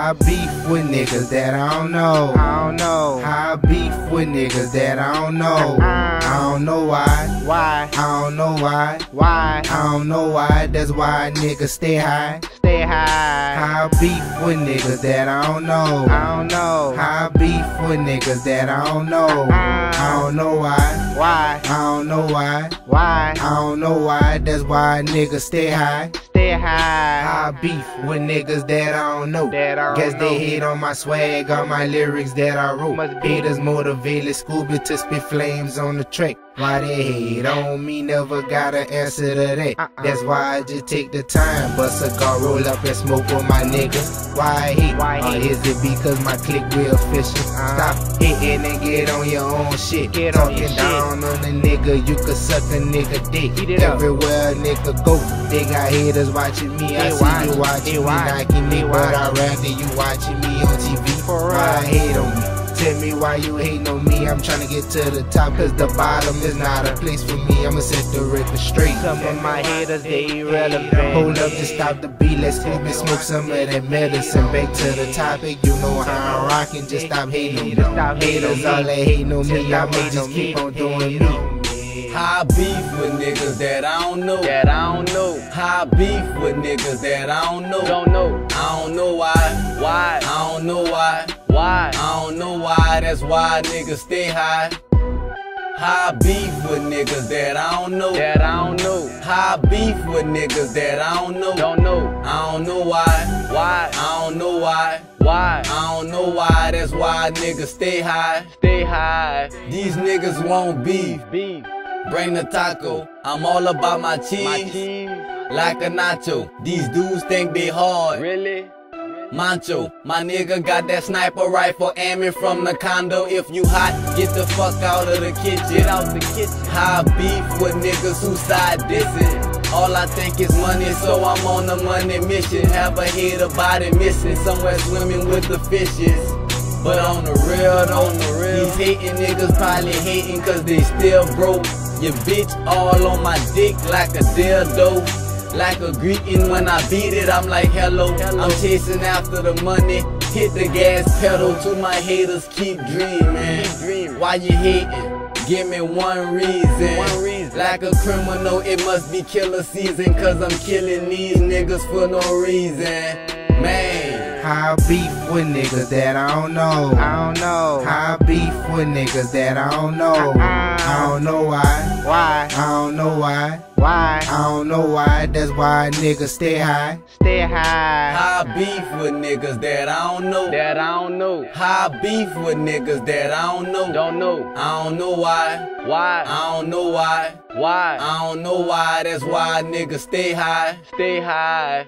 I beef with niggas that I don't know. I don't know. I beef with niggas that I don't know. I don't know why. Why? I don't know why. Why? I don't know why. That's why niggas stay high. Stay high. How I beef with niggas that I don't know. I don't know. How I beef with niggas that I don't know. I don't know why. Why? I don't know why. Why? I don't know why. That's why niggas stay high. Stay high. I beef with niggas that I don't know. That I don't Guess know. they hate on my swag, on my lyrics that I wrote. Must be. Haters motivated Scooby to spit flames on the Why they hate on me, never got an answer to that. Uh-uh. That's why I just take the time, bust a cigar, roll up and smoke with my niggas. Why I hate? Why or hate? is it because my clique real official? Uh-huh. Stop hating and get on your own shit. Get on Talking your shit. down on a nigga, you could suck a nigga dick. Up. Everywhere a nigga go, they got haters watching me. I They see watch, you they watching me, watch, knocking me, but. I'd rather you watching me on TV. For why real. hate on me? Tell me why you hating on me. I'm trying to get to the top, cause the bottom is not a place for me. I'ma set the record straight. Some of my haters, they irrelevant. Hold up, just stop the beat. Let's move and smoke some of that medicine. Back to the topic, you know how I'm rocking. Just stop hating on me. Just stop hating on Haters me. all they hating on Just me. stop I'ma hating just keep on doing me. High beef with niggas that I don't know. That I don't know. How I beef with niggas that I don't know. Don't know. I don't know why. Why? I don't know why. Why? I don't know why. That's why niggas stay high. High beef with niggas that I don't know. That I don't know. High beef with niggas that I don't know. Don't know. I don't know why. Why? I don't know why. Why? I don't know why. That's why niggas stay high. Stay high. These niggas won't beef. Beef. Bring the taco. I'm all about my cheese. My cheese. Like a nacho. These dudes think they hard. Really? Mancho, my nigga got that sniper rifle aiming from the condo. If you hot, get the fuck out of the kitchen. Out the kitchen. High beef with niggas who side dissing. All I think is money, so I'm on a money mission. Have a head, a body missing, somewhere swimming with the fishes. But on the real, On the real. these hating niggas probably hating cause they still broke. Your bitch all on my dick like a dildo. Like a greeting when I beat it, I'm like hello. Hello. I'm chasing after the money. Hit the gas pedal to my haters, keep dreaming. Keep dreaming. Why you hating? Give me one reason. One reason. Like a criminal, it must be killer season. Cause I'm killing these niggas for no reason. Man. How I beef with niggas that I don't know. I don't know. How I beef with niggas that I don't know. Uh-uh. I don't know why. Why? I don't know why. Why? I don't know why. That's why niggas stay high. Stay high. How I beef with niggas that I don't know. That I don't know. How I beef with niggas that I don't know. Don't know. I don't know why. Why? I don't know why. Why? I don't know why. That's why niggas stay high. Stay high.